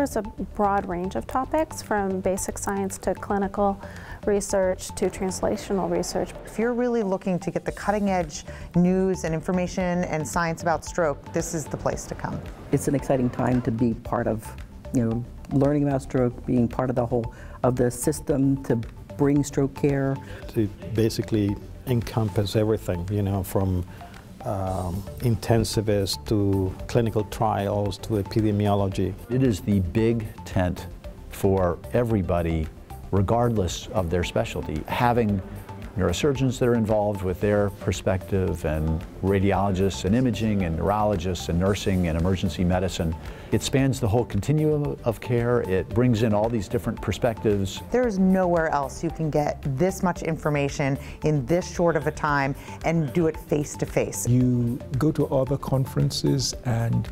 covers a broad range of topics from basic science to clinical research to translational research. If you're really looking to get the cutting edge news and information and science about stroke, this is the place to come. It's an exciting time to be part of, you know, learning about stroke, being part of the whole of the system to bring stroke care. To basically encompass everything, you know, from um, intensivist to clinical trials to epidemiology. It is the big tent for everybody, regardless of their specialty. Having neurosurgeons that are involved with their perspective and radiologists and imaging and neurologists and nursing and emergency medicine. It spans the whole continuum of care. It brings in all these different perspectives. There is nowhere else you can get this much information in this short of a time and do it face to face. You go to other conferences and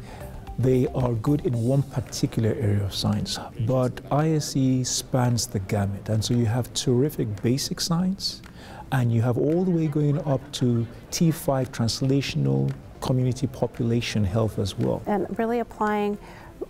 they are good in one particular area of science, but ISC spans the gamut. And so you have terrific basic science, and you have all the way going up to T5 translational community population health as well. And really applying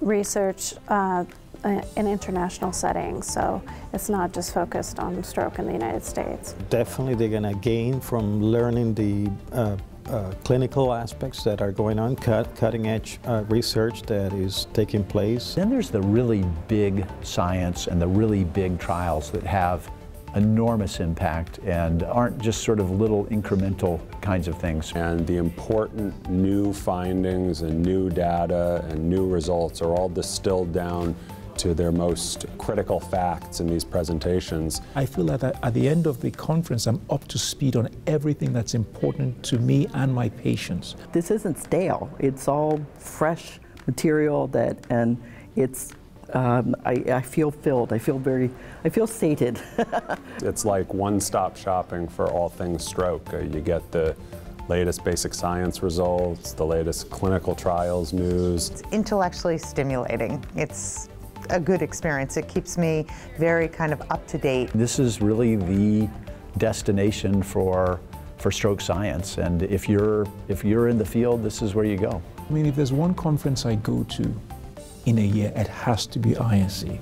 research uh, in international settings, so it's not just focused on stroke in the United States. Definitely they're going to gain from learning the uh, uh, clinical aspects that are going on, cut, cutting edge uh, research that is taking place. Then there's the really big science and the really big trials that have enormous impact and aren't just sort of little incremental kinds of things. And the important new findings and new data and new results are all distilled down to their most critical facts in these presentations. I feel that at the end of the conference, I'm up to speed on everything that's important to me and my patients. This isn't stale. It's all fresh material that, and it's um, I, I, feel filled. I feel very, I feel sated. it's like one-stop shopping for all things stroke. Uh, you get the latest basic science results, the latest clinical trials news. It's intellectually stimulating. It's a good experience. It keeps me very kind of up to date. This is really the destination for for stroke science and if you're if you're in the field this is where you go. I mean if there's one conference I go to in a year it has to be ISC